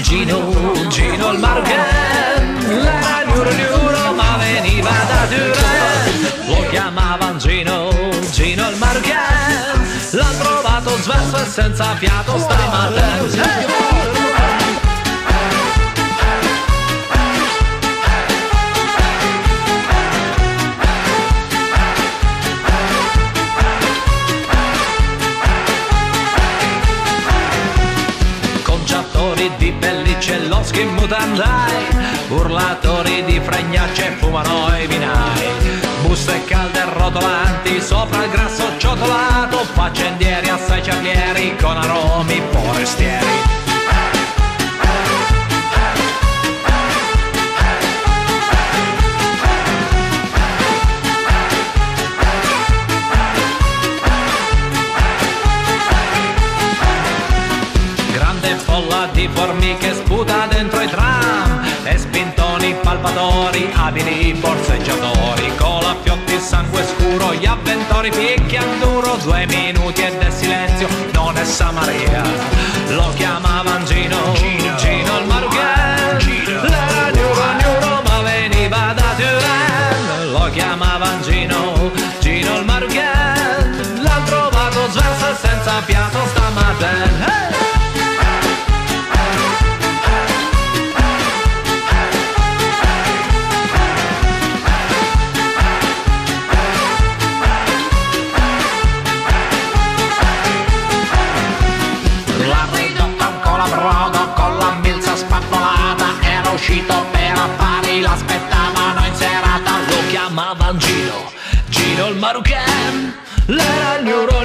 Gino, Gino il Maroccan, era gnuro gnuro ma veniva da Turin. Lo chiamavano Gino, Gino il Maroccan, l'ha trovato sverso e senza fiato stamattina. Bellicelloschi mutandai Urlatori di fregnacce fumano i vinai. Buste calde e rotolanti sopra il grasso ciotolato Faccendieri Folla di formiche sputa dentro i tram. E spintoni palpatori, abili borseggiatori. Cola, fiotti, sangue scuro, gli avventori picchian duro Due minuti e del silenzio, non è Samaria Lo chiamavan Gino, Gino, Gino il Marughen L'era gnuro gnuro ma veniva da Turin Lo chiamavan Gino, Gino il Marughen L'han trovato sverso senza fiato stamattina hey! Uscito per affari, l'aspettavano in serata Lo chiamavan Gino, Gino il Maroccan L'era il gnuro